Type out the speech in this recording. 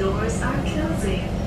doors are closing.